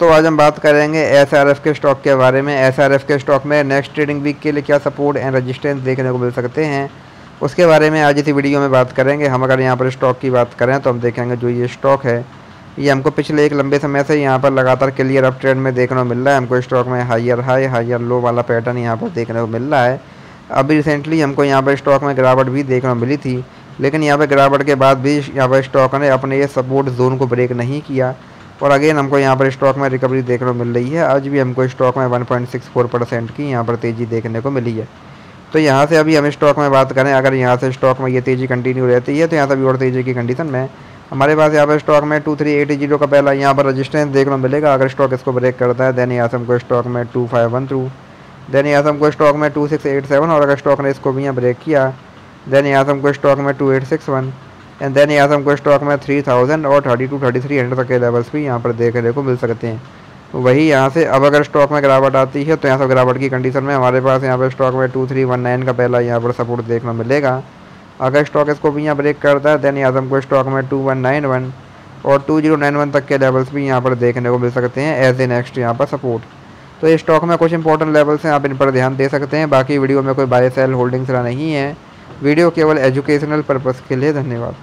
दोस्तों, आज हम बात करेंगे SRF के स्टॉक के बारे में। SRF के स्टॉक में नेक्स्ट ट्रेडिंग वीक के लिए क्या सपोर्ट एंड रजिस्टेंस देखने को मिल सकते हैं, उसके बारे में आज इसी वीडियो में बात करेंगे। हम अगर यहाँ पर स्टॉक की बात करें तो हम देखेंगे जो ये स्टॉक है, ये हमको पिछले एक लंबे समय से यहाँ पर लगातार क्लियर अप ट्रेंड में देखने को मिल रहा है। हमको स्टॉक में हाइयर हाई हाइयर लो वाला पैटर्न यहाँ पर देखने को मिल रहा है। अभी रिसेंटली हमको यहाँ पर स्टॉक में गिरावट भी देखने को मिली थी, लेकिन यहाँ पर गिरावट के बाद भी यहाँ पर स्टॉक ने अपने ये सपोर्ट जोन को ब्रेक नहीं किया। और अगेन हमको यहाँ पर स्टॉक में रिकवरी देखने को मिल रही है। आज भी हमको स्टॉक में 1.64 परसेंट की यहाँ पर तेज़ी देखने को मिली है। तो यहाँ से अभी हम स्टॉक में बात करें, अगर यहाँ से स्टॉक में ये तेज़ी कंटिन्यू रहती है तो यहाँ से भी और तेज़ी की कंडीशन में हमारे पास यहाँ पर स्टॉक में टू थ्री एट ज़ीरो का पहला यहाँ पर रजिस्टेंस देखने को मिलेगा। अगर स्टॉक इसको ब्रेक करता है देन यहाँ से हमको स्टॉक में two five one through then यहाँ से हमको स्टॉक में टू सिक्स एट सेवन और अगर स्टॉक ने इसको भी यहाँ ब्रेक किया देन यहाँ से हमको स्टॉक में two eight six one and then यहाँ से हमको स्टॉक में थ्री थाउज़ेंड और thirty two thirty three hundred तक के लेवल्स भी यहाँ पर देखने को मिल सकते हैं। वही यहाँ से अब अगर स्टॉक में गिरावट आती है तो यहाँ से गिरावट की कंडीशन में हमारे पास यहाँ पर स्टॉक में टू थ्री वन नाइन का पहला यहाँ पर सपोर्ट देखना मिलेगा। अगर स्टॉक इसको भी यहाँ ब्रेक करता है देन यहाँ से हमको स्टॉक में टू वन नाइन वन और टू ज़ीरो नाइन वन तक के लेवल्स भी यहाँ पर देखने को मिल सकते हैं एज ए नेक्स्ट यहाँ पर सपोर्ट तो इस स्टॉक में कुछ इंपॉर्टेंट लेवल्स हैं, आप इन पर ध्यान दे सकते हैं। बाकी वीडियो में कोई बाय सेल होल्डिंग्स रहा नहीं है। वीडियो केवल एजुकेशनल पर्पज़ के लिए धन्यवाद।